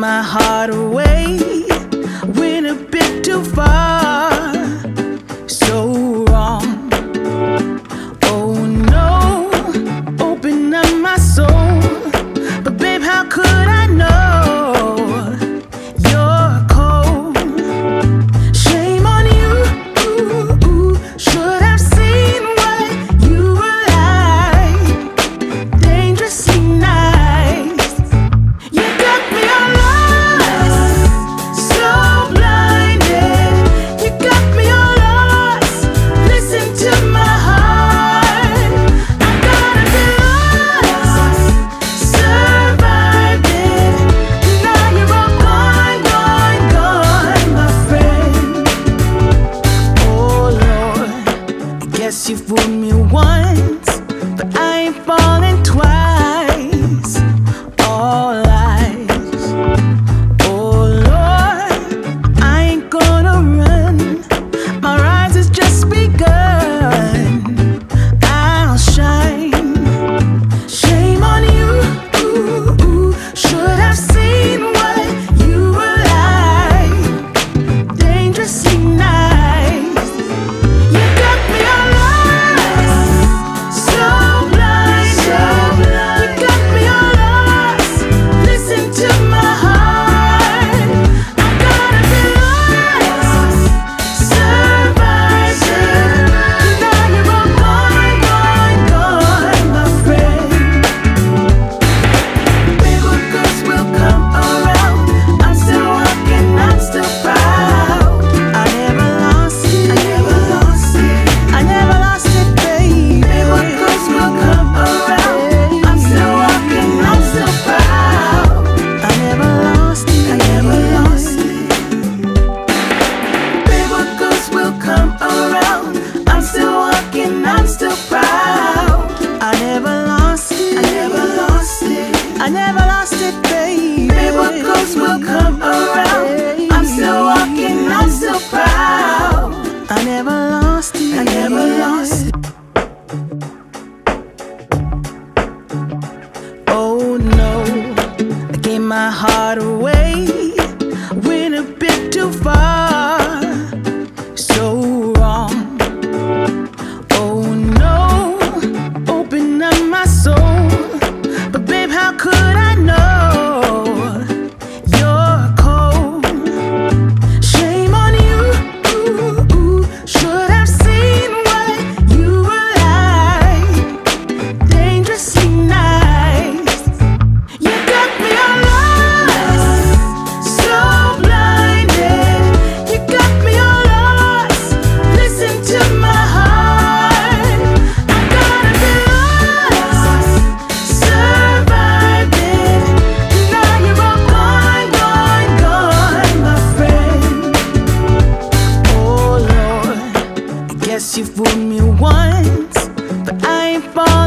my heart away. Yes, you fooled me once, but I ain't falling. lost. you fooled me once, but I ain't falling.